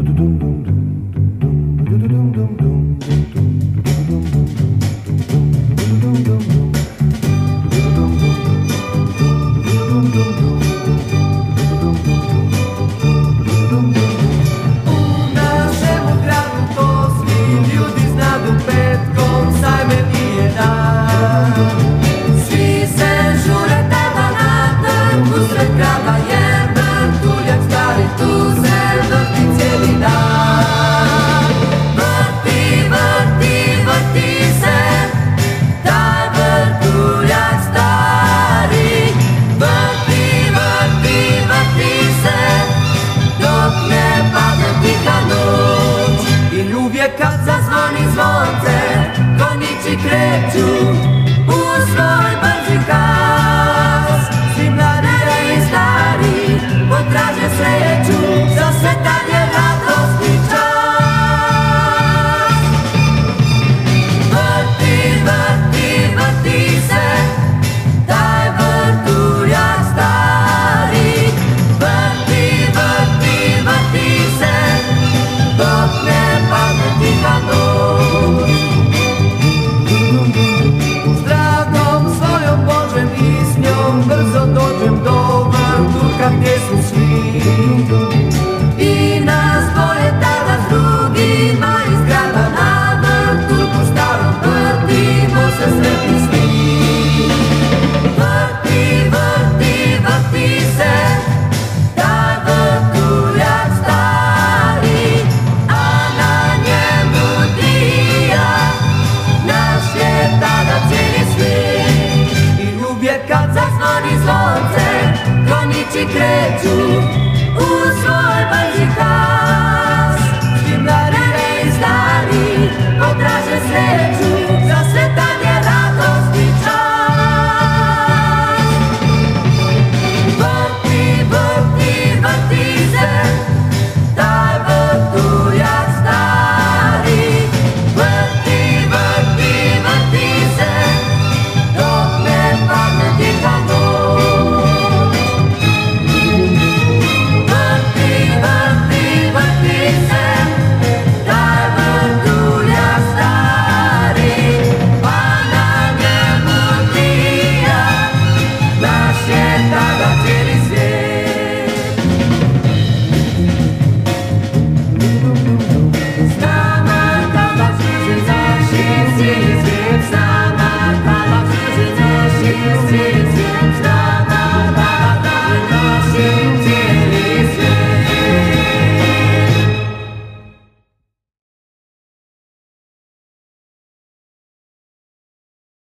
Dudum, dum, dum. Uvijek kad zazvoni zvonce Konjići kreću U svoj brzi kas Svi mladi i stari Potraže sreću Za svetanje It's. segredo. distance